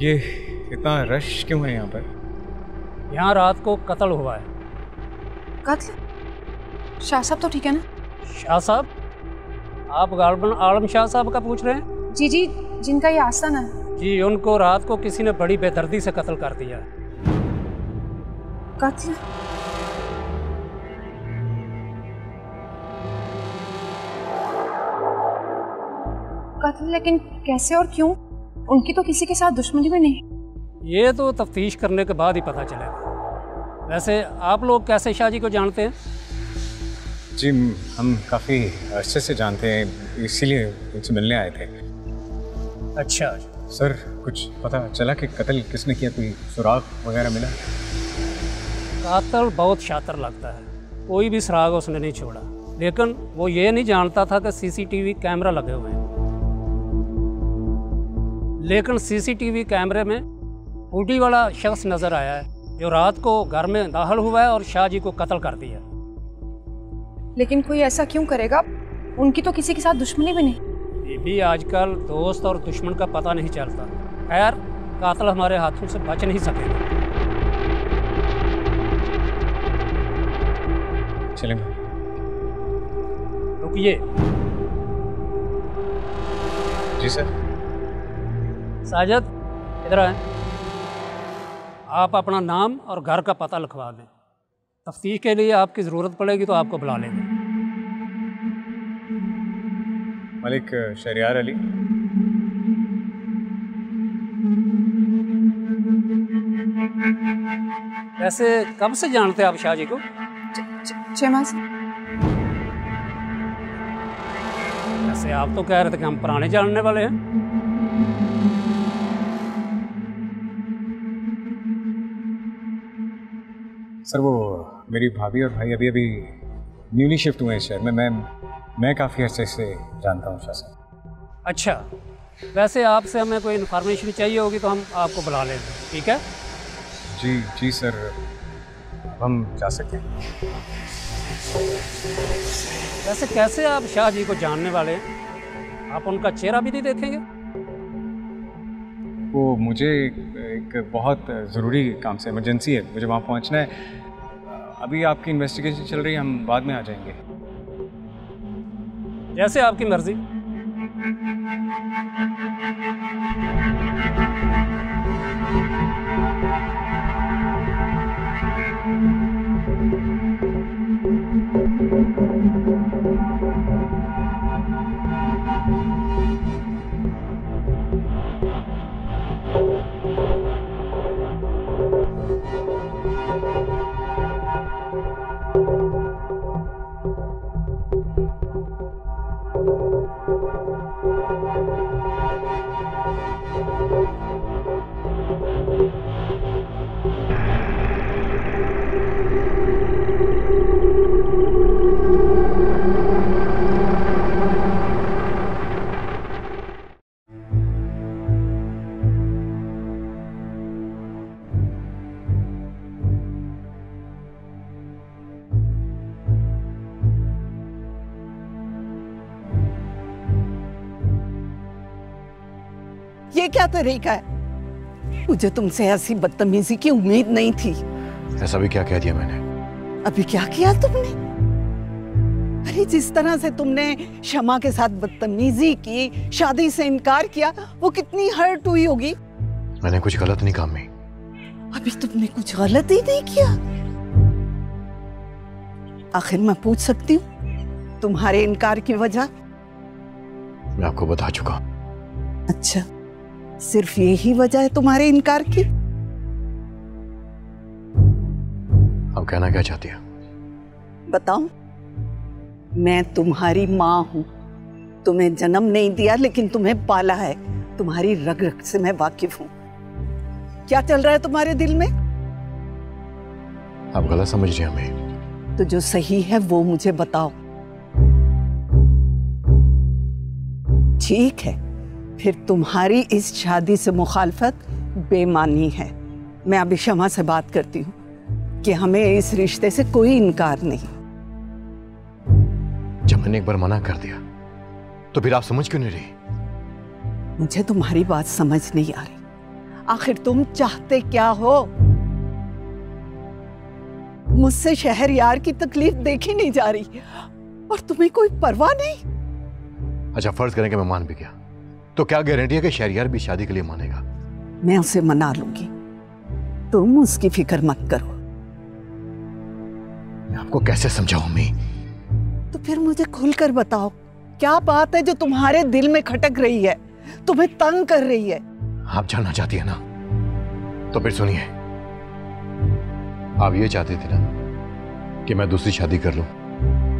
ये इतना रश क्यों है यहाँ पर? यहाँ रात को कत्ल हुआ है। कत्ल? शाह साहब तो ठीक है ना? शाह साहब आप गालबन आलम शाह साहब का पूछ रहे हैं? जी जी जिनका ये आस्थाना है जी उनको रात को किसी ने बड़ी बेदर्दी से कत्ल कर दिया। कत्ल? कत्ल लेकिन कैसे और क्यों? उनकी तो किसी के साथ दुश्मनी भी नहीं। ये तो तफ्तीश करने के बाद ही पता चलेगा। वैसे आप लोग कैसे शाह जी को जानते हैं? जी हम काफ़ी अच्छे से जानते हैं इसीलिए उनसे मिलने आए थे। अच्छा। सर कुछ पता चला कि कत्ल किसने किया? कोई सुराग वगैरह मिला? कातल बहुत शातर लगता है। कोई भी सुराग उसने नहीं छोड़ा। लेकिन वो ये नहीं जानता था कि सीसीटीवी कैमरा लगे हुए हैं। लेकिन सीसीटीवी कैमरे में हुडी वाला शख्स नज़र आया है जो रात को घर में दाखिल हुआ है और शाहजी को कत्ल कर दिया लेकिन कोई ऐसा क्यों करेगा? उनकी तो किसी के साथ दुश्मनी भी नहीं। ये भी आजकल दोस्त और दुश्मन का पता नहीं चलता। खैर कातल हमारे हाथों से बच नहीं सकेगा। चले रुकिए। जी सर। साजद इधर आए। आप अपना नाम और घर का पता लिखवा दें। तफ्तीश के लिए आपकी ज़रूरत पड़ेगी तो आपको बुला लेंगे। मलिक शरियार अली। वैसे कब से जानते हैं आप शाह जी को? छः माह से। वैसे आप तो कह रहे थे कि हम पुराने जानने वाले हैं। सर वो मेरी भाभी और भाई अभी अभी न्यूली शिफ्ट हुए हैं शहर में। मैं मैं काफ़ी अच्छे से जानता हूँ शाह अच्छा वैसे आपसे हमें कोई इन्फॉर्मेशन चाहिए होगी तो हम आपको बुला लेंगे ठीक है? जी जी सर हम जा सकते हैं। वैसे कैसे आप शाह जी को जानने वाले हैं? आप उनका चेहरा भी नहीं देखेंगे? वो मुझे एक, बहुत ज़रूरी काम से इमरजेंसी है मुझे वहाँ पहुँचना है। अभी आपकी इन्वेस्टिगेशन चल रही है हम बाद में आ जाएँगे। जैसे आपकी मर्ज़ी। ये क्या तरीका है? मुझे तुमसे ऐसी बदतमीजी की उम्मीद नहीं थी। ऐसा भी क्या कह दिया मैंने? अभी क्या किया तुमने? अरे जिस तरह से तुमने शमा के साथ बदतमीजी की शादी से इनकार किया वो कितनी हर्ट हुई होगी? मैंने कुछ गलत नहीं काम में अभी तुमने कुछ गलत ही नहीं किया। आखिर मैं पूछ सकती हूँ तुम्हारे इनकार की वजह? मैं आपको बता चुका अच्छा। सिर्फ़ यही वजह है तुम्हारे इनकार की? अब कहना क्या चाहती है? बताऊँ मैं तुम्हारी माँ हूँ। तुम्हें जन्म नहीं दिया लेकिन तुम्हें पाला है। तुम्हारी रग रग से मैं वाकिफ हूँ। क्या चल रहा है तुम्हारे दिल में? आप गलत समझ रही हमें तो जो सही है वो मुझे बताओ। ठीक है। फिर तुम्हारी इस शादी से मुखालफत बेमानी है। मैं अभी शमा से बात करती हूँ कि हमें इस रिश्ते से कोई इनकार नहीं। जब मैंने एक बार मना कर दिया तो फिर आप समझ क्यों नहीं रही? मुझे तुम्हारी बात समझ नहीं आ रही। आखिर तुम चाहते क्या हो? मुझसे शहर यार की तकलीफ़ देखी नहीं जा रही और तुम्हें कोई परवाह नहीं? अच्छा फ़र्ज़ करें कि मैं मान भी गया। तो क्या गारंटी है कि शहरियार भी शादी के लिए मानेगा? मैं उसे मना लूँगी। तुम उसकी फ़िक्र मत करो। मैं आपको कैसे समझाऊं अम्मी? तो फिर मुझे खुलकर बताओ क्या बात है जो तुम्हारे दिल में खटक रही है? तुम्हें तंग कर रही है? आप जानना चाहती है ना? तो फिर सुनिए। आप ये चाहते थे ना कि मैं दूसरी शादी कर लूँ?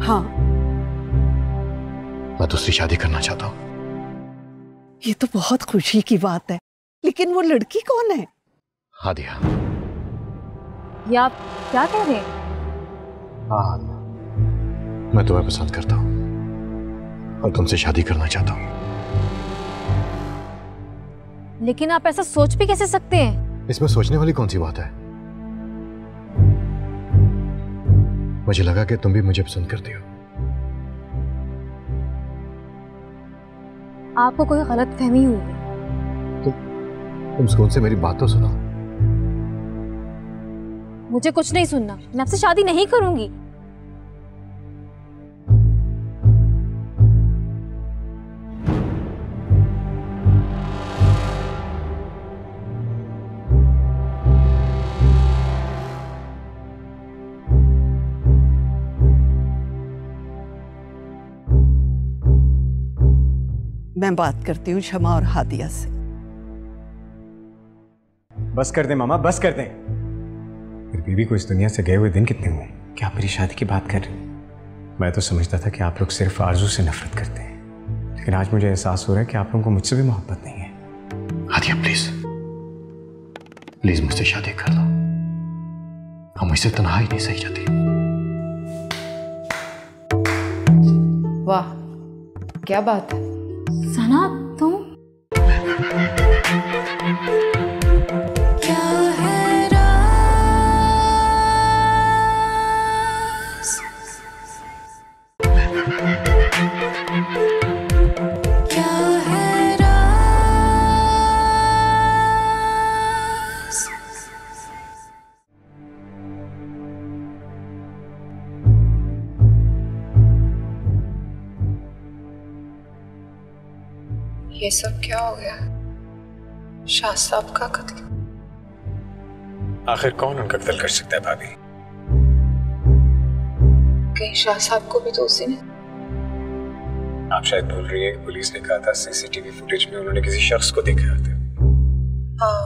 हाँ। मैं दूसरी शादी करना चाहता हूँ। ये तो बहुत खुशी की बात है। लेकिन वो लड़की कौन है? हादिया। ये आप क्या कह रहे हैं? हाँ हादिया मैं तुम्हें पसंद करता हूँ। और तुमसे शादी करना चाहता हूँ। लेकिन आप ऐसा सोच भी कैसे सकते हैं? इसमें सोचने वाली कौन सी बात है? मुझे लगा कि तुम भी मुझे पसंद करती हो। आपको कोई गलत फहमी हुई। तुम सुकून से मेरी बात तो सुनो। मुझे कुछ नहीं सुनना। मैं आपसे शादी नहीं करूँगी। मैं बात करती हूँ शमा और हादिया से। बस कर दे मामा बस कर दे। फिर बीबी को इस दुनिया से गए हुए दिन कितने हुए? क्या आप मेरी शादी की बात कर रहे हैं? मैं तो समझता था कि आप लोग सिर्फ़ आरज़ू से नफरत करते हैं। लेकिन आज मुझे एहसास हो रहा है कि आप लोगों को मुझसे भी मोहब्बत नहीं है। हादिया प्लीज़ प्लीज़ मुझसे शादी कर लो। हम मुझसे तनहाई नहीं सही जाती। वाह क्या बात है। सना साहब का कत्ल। आखिर कौन उनका कत्ल कर सकता है भाभी? कहीं शाह साहब को भी तो उसी ने। आप शायद भूल रही है पुलिस ने कहा था सीसीटीवी फुटेज में उन्होंने किसी शख्स को देखा था। हाँ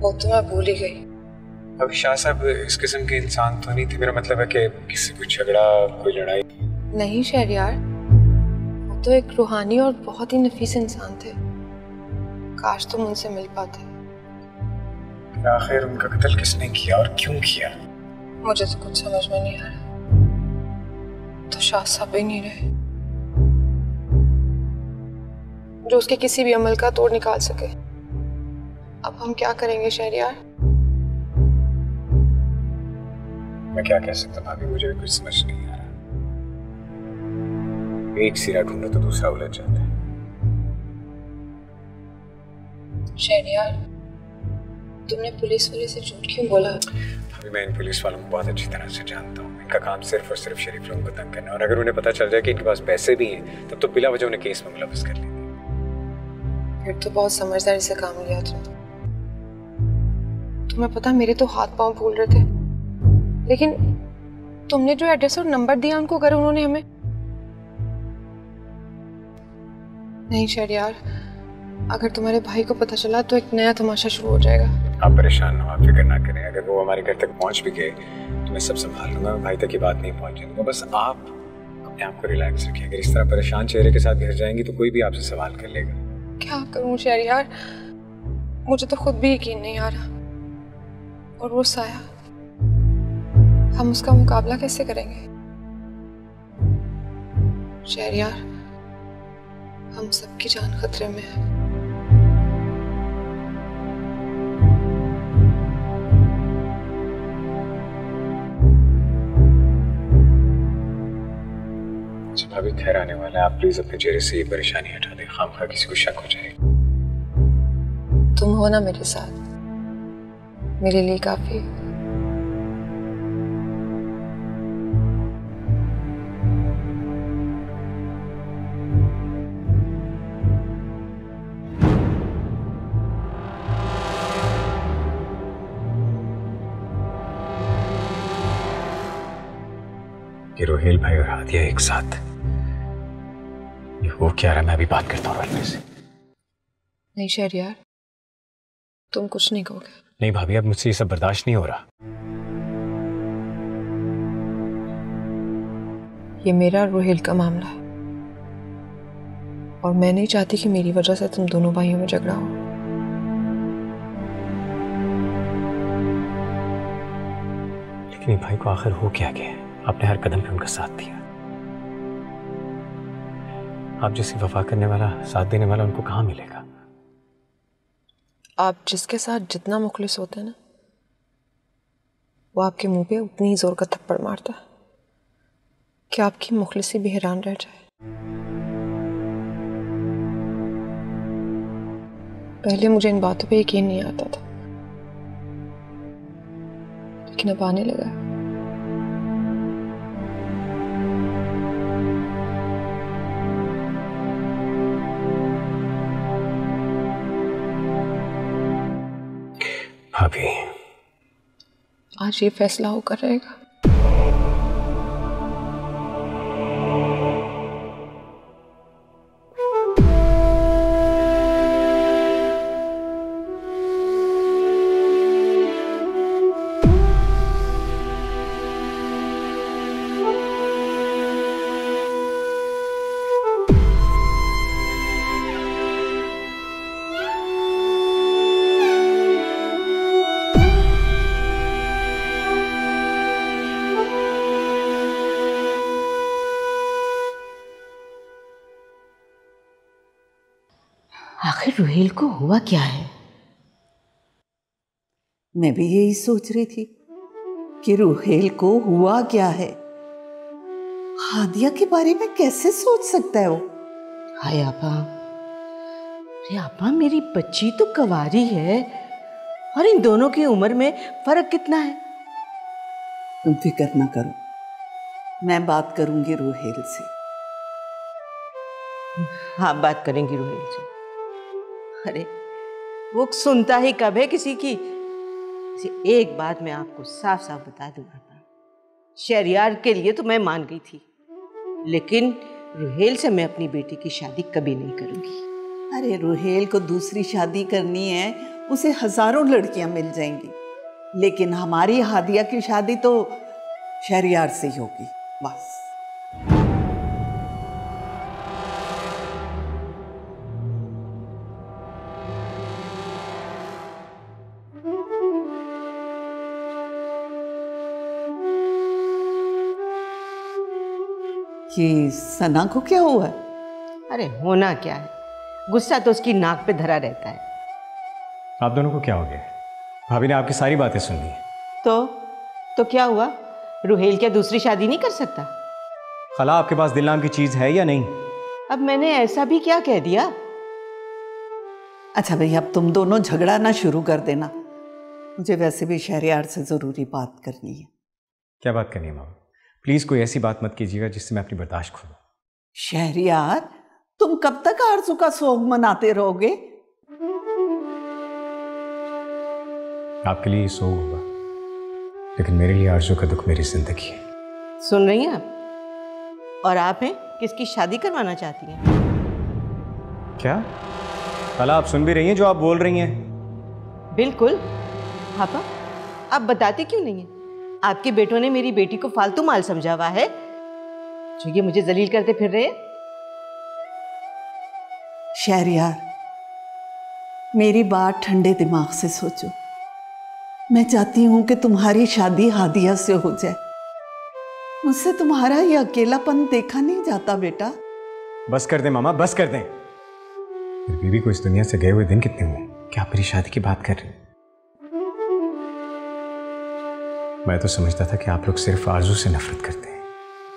वो तो मैं भूल ही गई। अब शाह साहब इस किस्म के इंसान तो नहीं थे। मेरा मतलब है कि किसी को झगड़ा कोई लड़ाई। नहीं शहरियार वो तो एक रूहानी और बहुत ही नफीस इंसान थे। काश तुम उनसे मिल पाते। आखिर उनका कत्ल किसने किया और क्यों किया? मुझे तो कुछ समझ में नहीं आ रहा। तो शाह साहब ही नहीं रहे। जो उसके किसी भी अमल का तोड़ निकाल सके। अब हम क्या करेंगे शहरियार? मैं क्या कह सकता भाभी मुझे भी कुछ समझ नहीं आ रहा। एक सिरा ढूंढो तो दूसरा उलझ जाता है। शहरियार तुमने पुलिस वाले से झूठ क्यों बोला? अभी मैं इन पुलिस वालों को बहुत अच्छी तरह से जानता हूँ। इनका काम सिर्फ़ और सिर्फ़ शरीफ लोगों को तंग करना और अगर उन्हें पता चल जाए कि इनके पास पैसे भी हैं तब तो बिला वजह उन्हें केस में मुलवस कर लेते फिर तो बहुत समझदारी से काम लिया तुम तुम्हें पता मेरे तो हाथ पाँव फूल रहे थे। लेकिन तुमने जो एड्रेस और नंबर दिया उनको अगर उन्होंने हमें नहीं शहरियार अगर तुम्हारे भाई को पता चला तो एक नया तमाशा शुरू हो जाएगा। आप परेशान ना हो आप फ़िक्र ना करें। अगर वो हमारे घर तक पहुँच भी गए तो मैं सब संभाल लूँगा भाई तक की बात नहीं पहुँचने दूँगा बस आप अपने आप को रिलैक्स रखें। अगर इस तरह परेशान चेहरे के साथ घर जाएँगी तो कोई भी आपसे सवाल कर लेगा। क्या करूँ शहरियार मुझे तो खुद भी यकीन नहीं आ रहा। और वो साया हम उसका मुकाबला कैसे करेंगे? शहरियार हम सबकी जान खतरे में है। भाभी खैर आने वाला है। आप प्लीज़ अपने चेहरे से ये परेशानी हटा दें। खाम खा किसी को शक हो जाएगा तुम हो ना मेरे साथ। मेरे लिए काफ़ी। कि रोहेल भाई और हादिया एक साथ। ये हो क्या रहा है? मैं अभी बात करता हूँ रोहेल से। नहीं शहरियार तुम कुछ नहीं कहोगे। नहीं भाभी अब मुझसे ये सब बर्दाश्त नहीं हो रहा। ये मेरा और रोहेल का मामला है। और मैं नहीं चाहती कि मेरी वजह से तुम दोनों भाइयों में झगड़ा हो। लेकिन भाई को आखिर हो क्या गया आपने हर कदम पे उनका साथ दिया। आप जैसे वफा करने वाला, साथ देने वाला उनको कहाँ मिलेगा आप जिसके साथ जितना मुखलिस होते हैं ना, वो आपके मुँह पे उतनी ज़ोर का थप्पड़ मारता है कि आपकी मुखलिसी भी हैरान रह जाए पहले मुझे इन बातों पे यकीन नहीं आता था, लेकिन अब आने लगा है। भाभी। आज ये फैसला होकर रहेगा। हुआ क्या है? मैं भी यही सोच रही थी कि रुहेल को हुआ क्या है। हादिया के बारे में कैसे सोच सकता है वो? हाय आपा। अरे आपा मेरी बच्ची तो कवारी है और इन दोनों की उम्र में फ़र्क कितना है? तुम फ़िक्र ना करो। मैं बात करूँगी रुहेल से। हाँ बात करेंगी रोहिल से। अरे, वो सुनता ही कब है किसी की? एक बात मैं आपको साफ़ साफ़ बता दूँगा शहरियार के लिए तो मैं मान गई थी, लेकिन रुहेल से मैं अपनी बेटी की शादी कभी नहीं करूँगी। अरे, रुहेल को दूसरी शादी करनी है, उसे हज़ारों लड़कियाँ मिल जाएँगी, लेकिन हमारी हादिया की शादी तो शहरियार से ही होगी, बस। ये सना को क्या हुआ? अरे होना क्या है? गुस्सा तो उसकी नाक पे धरा रहता है। आप दोनों को क्या हो गया? भाभी ने आपकी सारी बातें सुन ली। तो? तो क्या हुआ? रुहेल क्या दूसरी शादी नहीं कर सकता? खला आपके पास दिल नाम की चीज़ है या नहीं? अब मैंने ऐसा भी क्या कह दिया? अच्छा भैया अब तुम दोनों झगड़ा ना शुरू कर देना। मुझे वैसे भी शहरियार से ज़रूरी बात करनी है। क्या बात करनी है मामा? प्लीज़ कोई ऐसी बात मत कीजिएगा जिससे मैं अपनी बर्दाश्त खो दूँ। शहरियार तुम कब तक आरज़ू का सोग मनाते रहोगे? आपके लिए सोग होगा लेकिन मेरे लिए आरज़ू का दुख मेरी ज़िंदगी है। सुन रही हैं आप? और आप हैं? किसकी शादी करवाना चाहती हैं? क्या? खला आप सुन भी रही हैं जो आप बोल रही हैं? बिल्कुल। पापा आप बताते क्यों नहीं हैं? आपके बेटों ने मेरी बेटी को फालतू माल समझा हुआ है। जो ये मुझे जलील करते फिर रहे हैं। शहरियार मेरी बात ठंडे दिमाग से सोचो। मैं चाहती हूँ कि तुम्हारी शादी हादिया से हो जाए। मुझसे तुम्हारा ये अकेलापन देखा नहीं जाता बेटा। बस कर दे मामा बस कर दें। मेरी बीवी को इस दुनिया से गए हुए दिन कितने हुए? क्या आप मेरी शादी की बात कर रहे हैं? मैं तो समझता था कि आप लोग सिर्फ़ आरज़ू से नफरत करते हैं।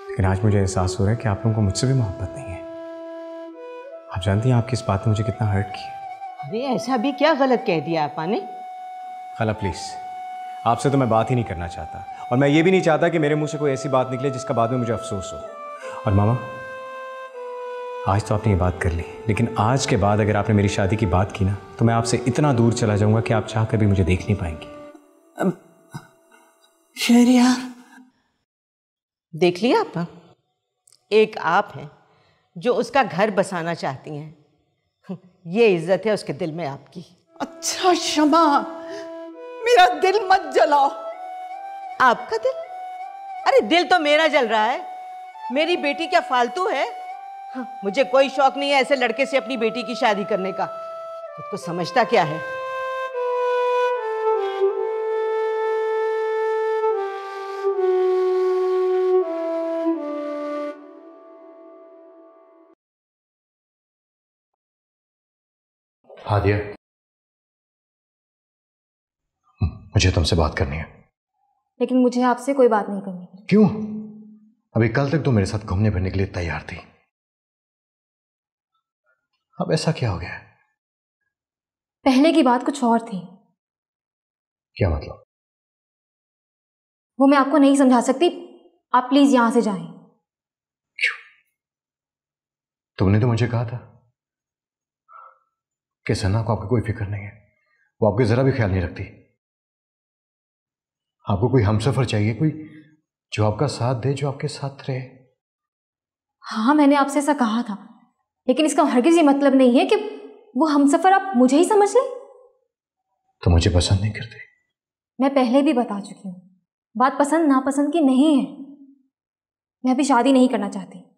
लेकिन आज मुझे एहसास हो रहा है कि आप लोगों को मुझसे भी मोहब्बत नहीं है। आप जानती हैं आपकी इस बात ने मुझे कितना हर्ट किया। अरे ऐसा भी क्या गलत कह दिया आपा ने? खाला प्लीज़ आपसे तो मैं बात ही नहीं करना चाहता। और मैं ये भी नहीं चाहता कि मेरे मुँह से कोई ऐसी बात निकले जिसका बाद में मुझे अफसोस हो। और मामा आज तो आपने ये बात कर ली लेकिन आज के बाद अगर आपने मेरी शादी की बात की ना तो मैं आपसे इतना दूर चला जाऊँगा कि आप चाह कर भी मुझे देख नहीं पाएँगी। शहरियार देख लिया आपा? एक आप हैं जो उसका घर बसाना चाहती हैं। ये इज़्ज़त है उसके दिल में आपकी। अच्छा क्षमा मेरा दिल मत जलाओ। आपका दिल? अरे दिल तो मेरा जल रहा है। मेरी बेटी क्या फालतू है? हाँ, मुझे कोई शौक नहीं है ऐसे लड़के से अपनी बेटी की शादी करने का। खुद को समझता क्या है? हादिया मुझे तुमसे बात करनी है। लेकिन मुझे आपसे कोई बात नहीं करनी। क्यों? अभी कल तक तो मेरे साथ घूमने फिरने के लिए तैयार थी। अब ऐसा क्या हो गया है? पहले की बात कुछ और थी। क्या मतलब? वो मैं आपको नहीं समझा सकती। आप प्लीज़ यहाँ से जाएँ। क्यों? तुमने तो मुझे कहा था। कि सना को आपकी कोई फ़िक्र नहीं है। वो आपके जरा भी ख्याल नहीं रखती। आपको कोई हमसफर चाहिए? कोई जो आपका साथ दे जो आपके साथ रहे। हाँ मैंने आपसे ऐसा कहा था। लेकिन इसका हरगिज ये मतलब नहीं है कि वो हम सफ़र आप मुझे ही समझ लें। तो मुझे पसंद नहीं करते। मैं पहले भी बता चुकी हूँ। बात पसंद नापसंद की नहीं है। मैं अभी शादी नहीं करना चाहती।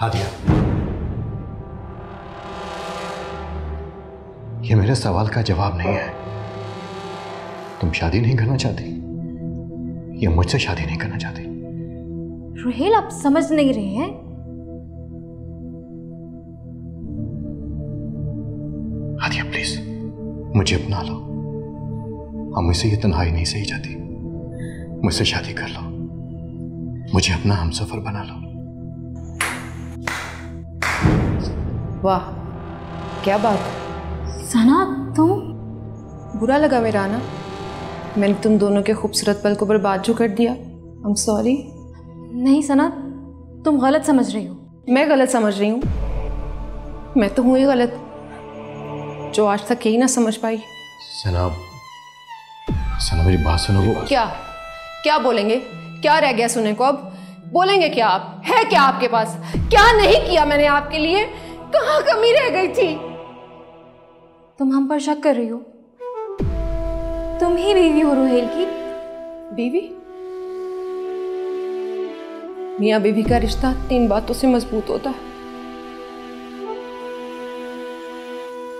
हादिया। ये मेरे सवाल का जवाब नहीं है। तुम शादी नहीं करना चाहती? या मुझसे शादी नहीं करना चाहती। रोहेल आप समझ नहीं रहे हैं? हादिया प्लीज़ मुझे अपना लो। अब मुझसे ये तन्हाई नहीं सही जाती। मुझसे शादी कर लो। मुझे अपना हम सफ़र बना लो। वाह क्या बात सना तुम? बुरा लगा मेरा आना। मैंने तुम दोनों के खूबसूरत पल को बर्बाद जो कर दिया। आई एम सॉरी नहीं सना तुम गलत समझ रही हो। मैं गलत समझ रही हूँ। मैं तो हूँ ही गलत जो आज तक यही ना समझ पाई। सना सना मेरी बात सुनो। वो क्या? क्या बोलेंगे? क्या रह गया सुने को अब? बोलेंगे क्या आप? है क्या आपके पास? क्या नहीं किया मैंने आपके लिए? कहाँ कमी रह गई थी? तुम हम पर शक कर रही हो? तुम ही बीवी हो रोहेल की। बीवी? मियाँ बीवी का रिश्ता तीन बातों से मज़बूत होता है।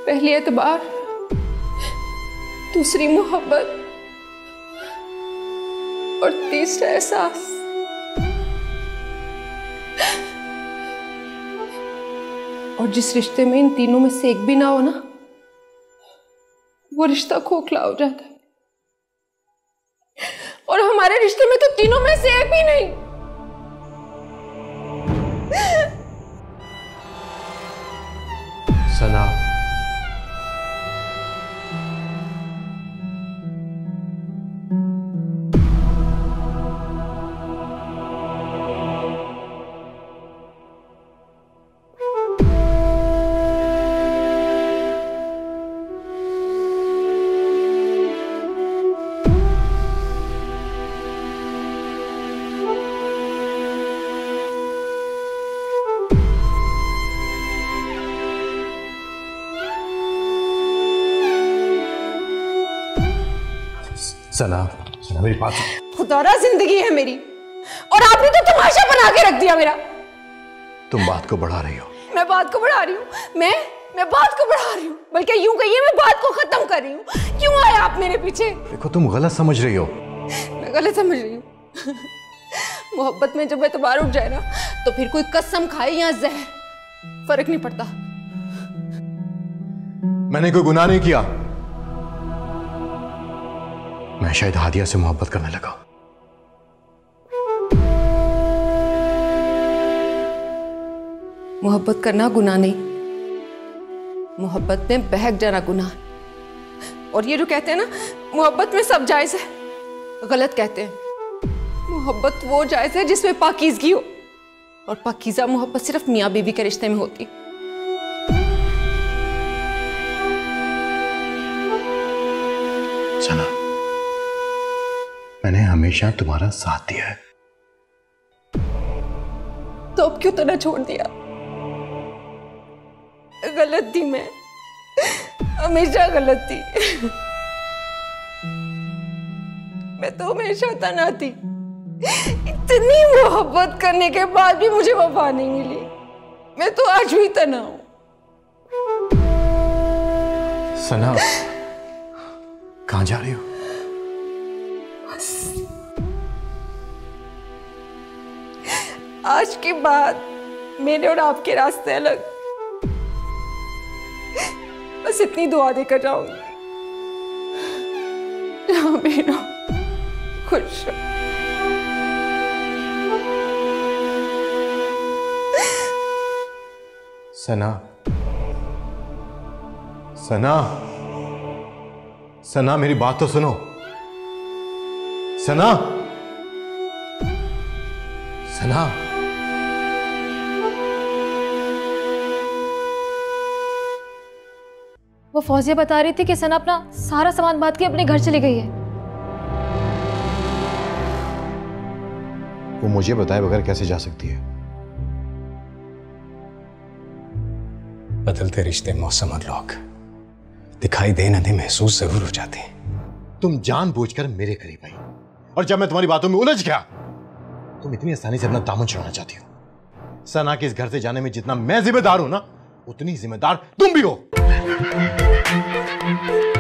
पहली एतबार दूसरी मोहब्बत और तीसरा एहसास। और जिस रिश्ते में इन तीनों में से एक भी ना हो ना, वो रिश्ता खोखला हो जाता है। और हमारे रिश्ते में तो तीनों में से एक भी नहीं। सना बात। सुनो। खुदारा ज़िंदगी है मेरी। और आपने तो तमाशा बना के रख दिया मेरा। तुम बात को बढ़ा रही हो। मैं बात को बढ़ा रही हूँ। मैं मैं बात को बढ़ा रही हूँ। बल्कि यूँ कहिए मैं बात को खत्म कर रही हूँ। क्यों आए आप मेरे पीछे? देखो तुम गलत समझ रही हो। मैं गलत समझ रही हूँ। मोहब्बत में जब एतबार उठ जाए ना तो फिर कोई कसम खाए या जहर फ़र्क नहीं पड़ता। मैंने कोई गुनाह नहीं किया। मैं शायद हादिया से मोहब्बत करने लगा। मोहब्बत करना गुनाह नहीं। मोहब्बत में बहक जाना गुनाह। और ये जो कहते हैं ना, मोहब्बत में सब जायज़ है। गलत कहते हैं। मोहब्बत वो जायज़ है जिसमें पाकिजगी हो। और पाकिजा मोहब्बत सिर्फ़ मियाँ बीवी के रिश्ते में होती। सना हमेशा तुम्हारा साथ दिया है। तो अब क्यों तना छोड़ दिया? गलत थी मैं। हमेशा गलत थी। मैं तो हमेशा तना थी। इतनी मोहब्बत करने के बाद भी मुझे वफा नहीं मिली। मैं तो आज भी तना हूँ। सना कहाँ जा रही हो? आज के बाद मेरे और आपके रास्ते अलग। बस इतनी दुआ देकर जाऊँगी। खुश सना। सना। सना, मेरी बात तो सुनो। सना। सना। वो फौजिया बता रही थी कि सना अपना सारा सामान बाँध के अपने घर चली गई है। वो मुझे बताए बगैर कैसे जा सकती है? बदलते रिश्ते मौसम और लोग दिखाई दे न दे महसूस ज़रूर हो जाते हैं। तुम जानबूझकर मेरे करीब आई और जब मैं तुम्हारी बातों में उलझ गया तुम इतनी आसानी से अपना दामन छुड़ाना चाहती हो। सना के इस घर से जाने में जितना मैं जिम्मेदार हूँ ना उतनी जिम्मेदार तुम भी हो। Thank you.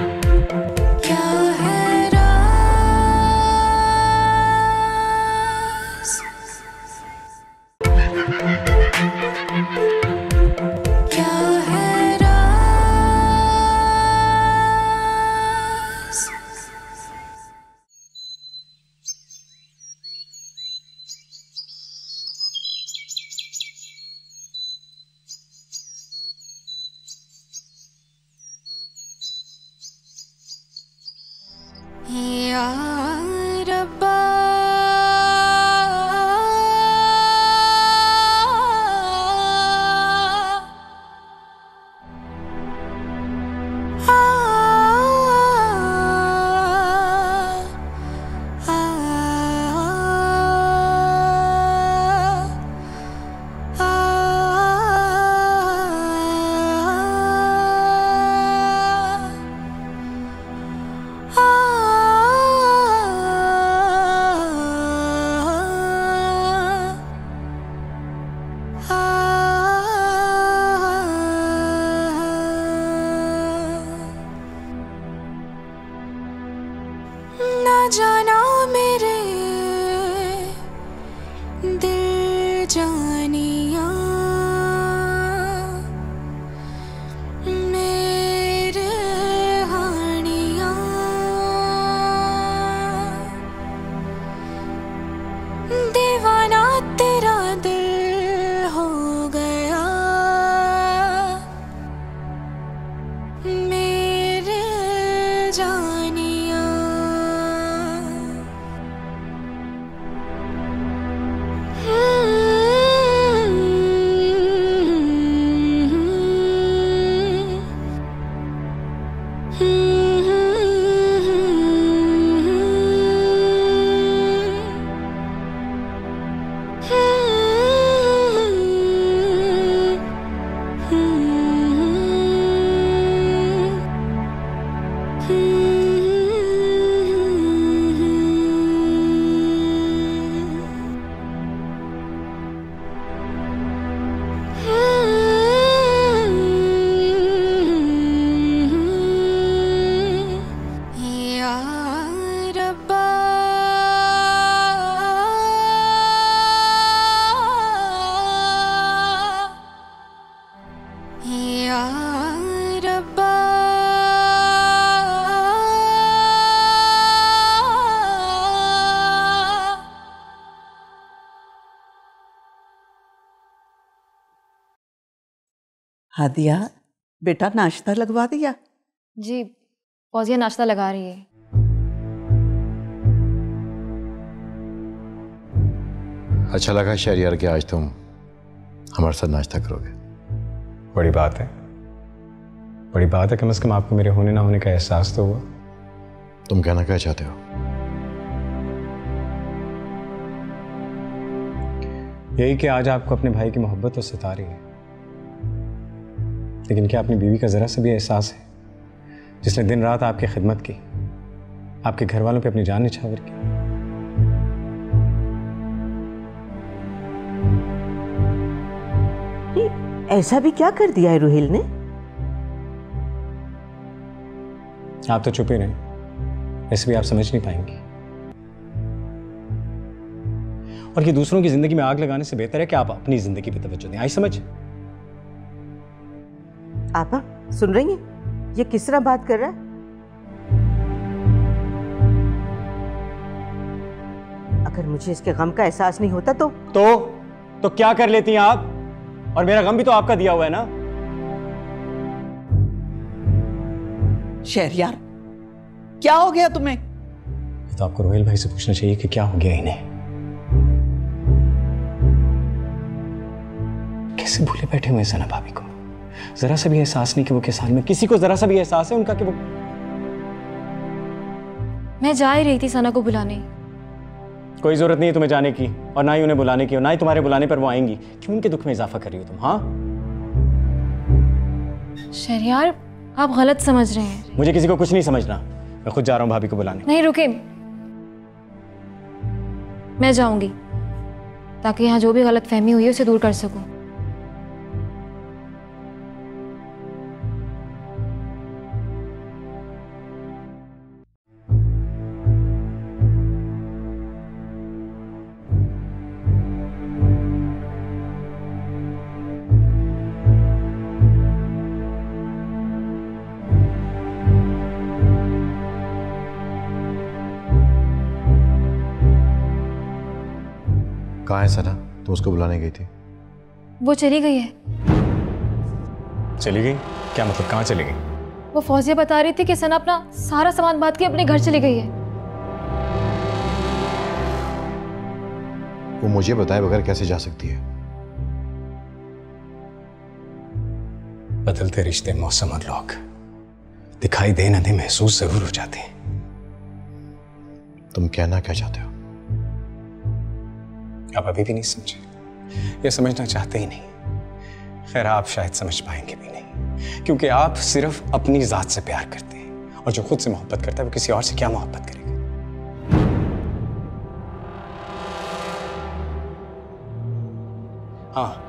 हादिया बेटा नाश्ता लगवा दिया? जी फौजिया नाश्ता लगा रही है। अच्छा लगा शहरियार के आज तुम हमारे साथ नाश्ता करोगे। बड़ी बात है। बड़ी बात है कम से कम आपको मेरे होने ना होने का एहसास तो हुआ। तुम कहना क्या चाहते हो? यही कि आज आपको अपने भाई की मोहब्बत तो सता रही है। लेकिन क्या अपनी बीवी का जरा सा भी एहसास है? जिसने दिन रात आपकी खिदमत की आपके घर वालों पे अपनी जान निछावर की। ऐसा भी क्या कर दिया है रुहेल ने? आप तो चुप ही रहे। ऐसे भी आप समझ नहीं पाएँगी। और ये दूसरों की ज़िंदगी में आग लगाने से बेहतर है कि आप अपनी ज़िंदगी पे तवज्जो दें। आई समझ? आपा सुन रही हैं? ये किस तरह बात कर रहा है? अगर मुझे इसके गम का एहसास नहीं होता तो? तो? तो क्या कर लेती हैं आप? और मेरा गम भी तो आपका दिया हुआ है ना? शहरियार क्या हो गया तुम्हें? ये तो आपको रोहिल भाई से पूछना चाहिए कि क्या हो गया इन्हें। कैसे भूले बैठे हुए हैं सना भाभी को? जरा सा भी एहसास नहीं कि वो किस हाल में किसी को जरा सा भी एहसास है उनका कि वो मैं जा ही रही थी सना को बुलाने। कोई ज़रूरत नहीं है तुम्हें जाने की और ना ही उन्हें बुलाने की और ना ही तुम्हारे बुलाने पर वो आएँगी। क्यों उनके दुख में इजाफा कर रही हो तुम हाँ? शहरियार आप गलत समझ रहे हैं। मुझे किसी को कुछ नहीं समझना। मैं खुद जा रहा हूँ भाभी को बुलाने। नहीं रुके मैं जाऊँगी ताकि यहाँ जो भी गलत फहमी हुई है उसे दूर कर सकूँ। है सना तुम उसको बुलाने गई थी। वो चली गई है। चली गई? क्या मतलब कहाँ चली गई? वो फौजिया बता रही थी कि सना अपना सारा सामान बाँध के अपने घर चली गई है। वो मुझे बताए बगैर कैसे जा सकती है? बदलते रिश्ते मौसम और लोग दिखाई दे न दे महसूस ज़रूर हो जाते हैं। तुम कहना क्या चाहते हो? आप अभी भी नहीं समझे। या समझना चाहते ही नहीं। खैर, आप शायद समझ पाएँगे भी नहीं। क्योंकि आप सिर्फ़ अपनी जात से प्यार करते हैं और जो खुद से मोहब्बत करता है, वो किसी और से क्या मोहब्बत करेगा? हाँ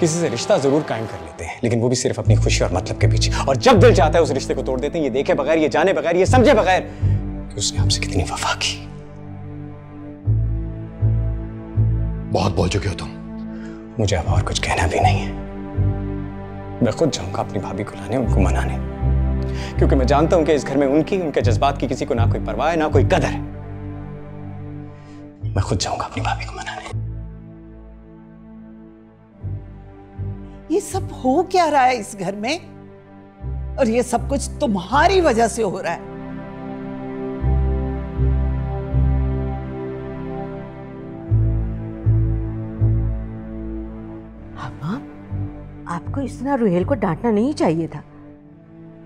किसी से रिश्ता ज़रूर कायम कर लेते हैं, लेकिन वो भी सिर्फ़ अपनी खुशी और मतलब के पीछे। और जब दिल चाहता है उस रिश्ते को तोड़ देते हैं, ये देखे बगैर, ये जाने बगैर, ये समझे बगैर कि उसने आपसे कितनी वफा की। बहुत बोल चुके हो तुम। मुझे अब और कुछ कहना भी नहीं है। मैं खुद जाऊँगा अपनी भाभी को लाने उनको मनाने। क्योंकि मैं जानता हूँ कि इस घर में उनकी उनके जज्बात की किसी को ना कोई परवाह है ना कोई कदर है। मैं खुद जाऊँगा अपनी भाभी को मनाने। ये सब हो क्या रहा है इस घर में? और ये सब कुछ तुम्हारी वजह से हो रहा है। आपको इस तरह रुहेल को डांटना नहीं चाहिए था।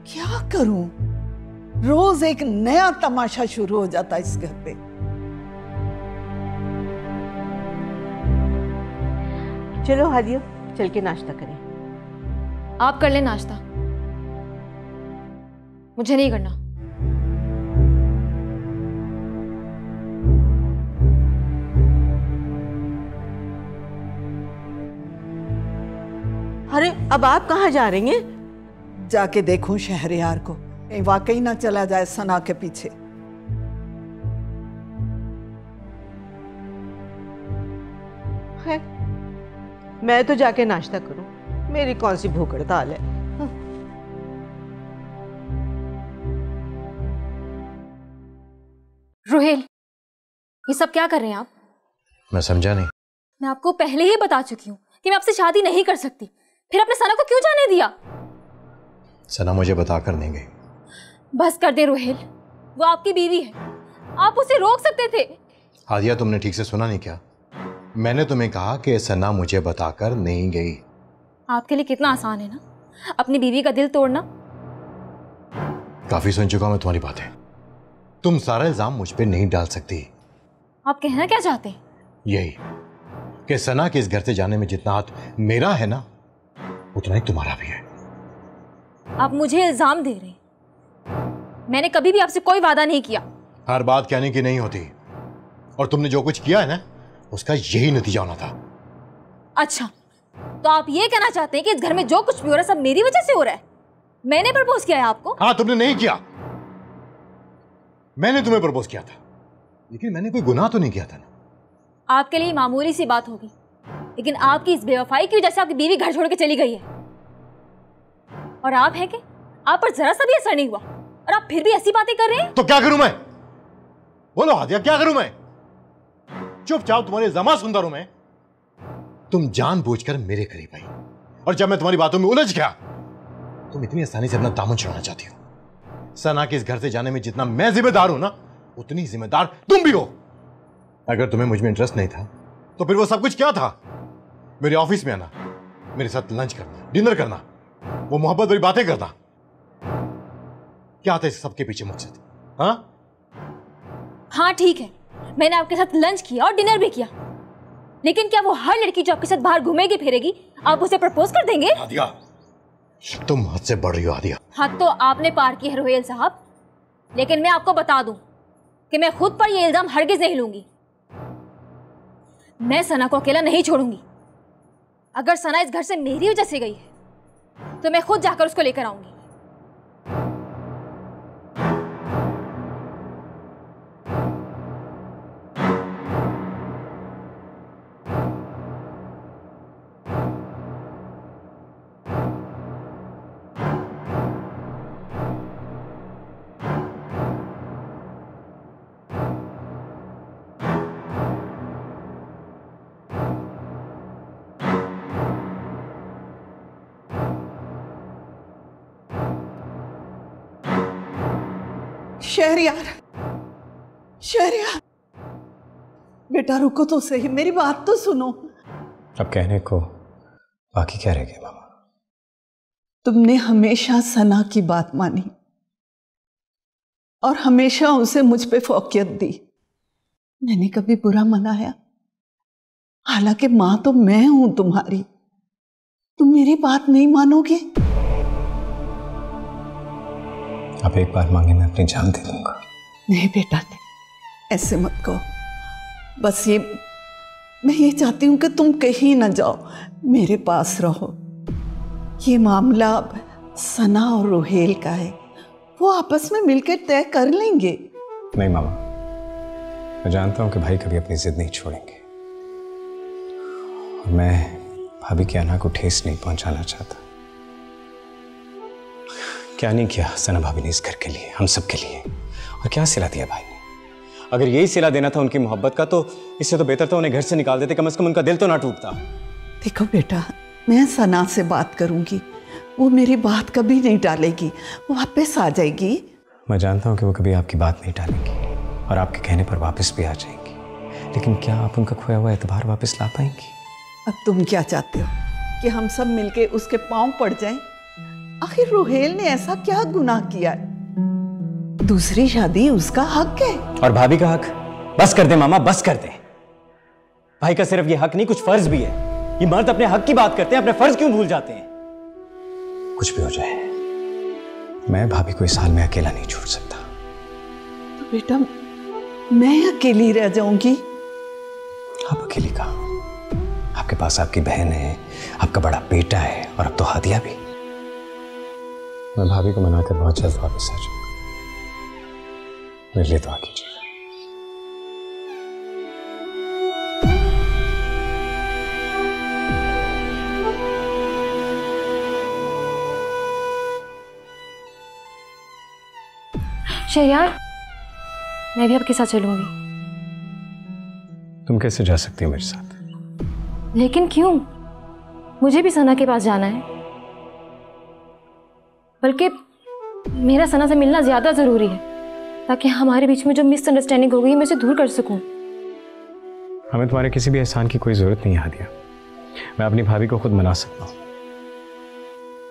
क्या करूँ? रोज एक नया तमाशा शुरू हो जाता इस घर पे। चलो हादियो चल के नाश्ता करें। आप कर ले नाश्ता। मुझे नहीं करना। अरे अब आप कहाँ जा रही हैं? जाके देखूँ शहरयार को। कहीं वाकई ना चला जाए सना के पीछे। है मैं तो जाके नाश्ता करूँ। मेरी कौन सी भूख हड़ताल है। रोहेल ये सब क्या कर रहे हैं आप? मैं समझा नहीं। मैं आपको पहले ही बता चुकी हूँ कि मैं आपसे शादी नहीं कर सकती। फिर अपने सना को क्यों जाने दिया? सना मुझे बताकर नहीं गई। बस कर दे रोहेल वो आपकी बीवी है। आप उसे रोक सकते थे। हादिया तुमने ठीक से सुना नहीं क्या? मैंने तुम्हें कहा कि सना मुझे बताकर नहीं गई। आपके लिए कितना आसान है ना? अपनी बीवी का दिल तोड़ना। काफ़ी सुन चुका मैं तुम्हारी बातें। तुम सारा इल्ज़ाम मुझ पे नहीं डाल सकती। आप कहना क्या चाहते यही कि सना के इस घर से जाने में जितना हाथ मेरा है ना उतना ही तुम्हारा भी है। आप मुझे इल्ज़ाम दे रहे हैं। मैंने कभी भी आपसे कोई वादा नहीं किया। हर बात कहने की नहीं होती। और तुमने जो कुछ किया है ना उसका यही नतीजा होना था। अच्छा तो आप ये कहना चाहते हैं कि इस घर में जो कुछ भी हो रहा है सब मेरी वजह से हो रहा है? मैंने प्रपोज किया है आपको? हाँ तुमने नहीं किया। मैंने तुम्हें प्रपोज किया था। लेकिन मैंने कोई गुनाह तो नहीं किया था ना? आपके लिए मामूली सी बात होगी। लेकिन आपकी इस बेवफाई की वजह से आपकी बीवी घर छोड़ के चली गई है। और आप हैं कि आप पर जरा सा भी असर नहीं हुआ, और आप फिर भी ऐसी बातें कर रहे हैं? तो क्या करूँ मैं? बोलो हादिया क्या करूँ मैं? चुपचाप तुम्हारे जमा सुंदर हूँ मैं तुम जानबूझकर मेरे करीब आई। और जब मैं तुम्हारी बातों में उलझ गया, तुम इतनी आसानी से अपना दामन छुड़ाना चाहती हो। सना के इस घर से जाने में जितना मैं जिम्मेदार हूँ ना, उतनी जिम्मेदार तुम भी हो। अगर तुम्हें मुझमें इंटरेस्ट नहीं था तो फिर वो सब कुछ क्या था? मेरे ऑफ़िस में आना मेरे साथ लंच करना डिनर करना वो मोहब्बत वाली बातें करना। क्या था इस सबके पीछे मकसद हाँ? हाँ ठीक है। मैंने आपके साथ लंच किया और डिनर भी किया। लेकिन क्या वो हर लड़की जो आपके साथ बाहर घूमेगी फिरेगी आप उसे प्रपोज कर देंगे? आदिया तुम हद से बढ़ रही हो आदिया। हद तो आपने पार की है रोहेल साहब। लेकिन मैं आपको बता दूँ कि मैं खुद पर यह इल्ज़ाम हरगिज नहीं लूँगी। मैं सना को अकेला नहीं छोड़ूँगी। अगर सना इस घर से मेरी वजह से गई है तो मैं खुद जाकर उसको लेकर आऊँगी। शहरियार। शहरियार। बेटा रुको तो सही। मेरी बात तो सुनो। अब कहने को बाकी क्या रह गया मामा? तुमने हमेशा सना की बात मानी और हमेशा उसे मुझ पे फोकियत दी। मैंने कभी बुरा मनाया। हालाँकि माँ तो मैं हूँ तुम्हारी। तुम मेरी बात नहीं मानोगे? अब एक बार मांगे मैं अपनी जान दे दूँगा। नहीं बेटा नहीं ऐसे मत कहो। बस ये मैं ये चाहती हूँ कि तुम कहीं ना जाओ मेरे पास रहो। ये मामला अब सना और रोहेल का है। वो आपस में मिलकर तय कर लेंगे। नहीं मामा मैं जानता हूँ कि भाई कभी अपनी जिद नहीं छोड़ेंगे। और मैं भाभी की अना को ठेस नहीं पहुंचाना चाहता। क्या नहीं किया सना भाभी ने इस घर के लिए हम सब के लिए? और क्या सिला दिया भाई ने? अगर यही सिला देना था उनकी मोहब्बत का तो इससे तो बेहतर था उन्हें घर से निकाल देते कम से कम उनका दिल तो ना टूटता। देखो बेटा मैं सना से बात करूँगी। वो मेरी बात कभी नहीं डालेगी वो वापस आ जाएगी। मैं जानता हूँ कि वो कभी आपकी बात नहीं टालेंगी और आपके कहने पर वापस भी आ जाएँगी। लेकिन क्या आप उनका खोया हुआ एतबार वापस ला पाएँगी? अब तुम क्या चाहते हो कि हम सब मिलके उसके पाँव पड़ जाएँ? आखिर रोहेल ने ऐसा क्या गुनाह किया है? दूसरी शादी उसका हक है। और भाभी का हक? बस कर दे मामा बस कर दे। भाई का सिर्फ़ ये हक नहीं कुछ फ़र्ज़ भी है। ये मर्द अपने हक की बात करते हैं अपने फ़र्ज़ क्यों भूल जाते हैं? कुछ भी हो जाए मैं भाभी को इस हाल में अकेला नहीं छोड़ सकता। तो बेटा मैं अकेली रह जाऊँगी। आप अकेली कहा? आपके पास आपकी बहन है आपका बड़ा बेटा है और अब तो हादिया भी। मैं भाभी को मनाकर बहुत जल्द वापस आ जाऊँगा मेरे लिए दुआ कीजिए। शहरियार मैं भी आपके साथ चलूँगी। तुम कैसे जा सकती हो मेरे साथ? लेकिन क्यों? मुझे भी सना के पास जाना है। बल्कि मेरा सना से मिलना ज़्यादा ज़रूरी है ताकि हमारे बीच में जो मिसअंडरस्टैंडिंग हो गई है मैं उसे दूर कर सकूँ। हमें तुम्हारे किसी भी एहसान की कोई ज़रूरत नहीं हादिया। मैं अपनी भाभी को खुद मना सकता हूँ।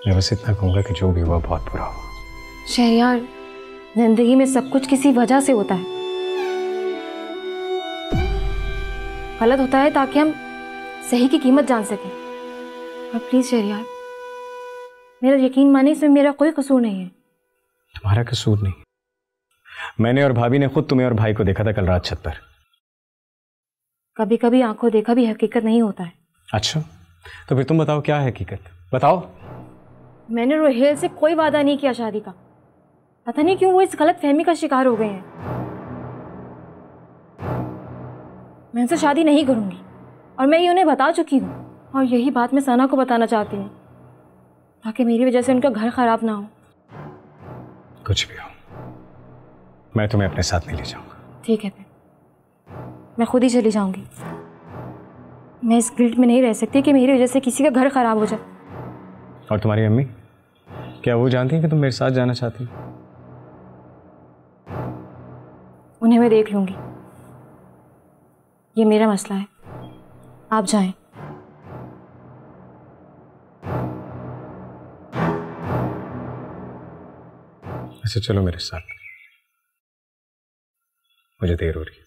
मैं बस इतना कहूँगा कि जो भी हुआ बहुत बुरा हुआ। शहरियार ज़िंदगी में सब कुछ किसी वजह से होता है। गलत होता है ताकि हम सही की कीमत जान सकें। और प्लीज़ शहरियार। मेरा यकीन माने इसमें मेरा कोई कसूर नहीं है। तुम्हारा कसूर नहीं। मैंने और भाभी ने खुद तुम्हें और भाई को देखा था कल रात छत पर। कभी कभी आँखों देखा भी हकीकत नहीं होता है। अच्छा तो फिर तुम बताओ क्या है हकीकत? बताओ। मैंने रोहेल से कोई वादा नहीं किया शादी का। पता नहीं क्यों वो इस गलत फहमी का शिकार हो गए हैं। मैं उनसे शादी नहीं करूँगी। और मैं ये उन्हें बता चुकी हूँ। और यही बात मैं सना को बताना चाहती हूँ। ताकि मेरी वजह से उनका घर खराब ना हो। कुछ भी हो मैं तुम्हें अपने साथ नहीं ले जाऊँगा। ठीक है फिर। मैं खुद ही चली जाऊँगी। मैं इस गिल्ट में नहीं रह सकती कि मेरी वजह से किसी का घर खराब हो जाए। और तुम्हारी अम्मी? क्या वो जानती हैं कि तुम मेरे साथ जाना चाहती हो? उन्हें मैं देख लूँगी। ये मेरा मसला है। आप जाएँ। अच्छा चलो मेरे साथ। मुझे देर हो रही है।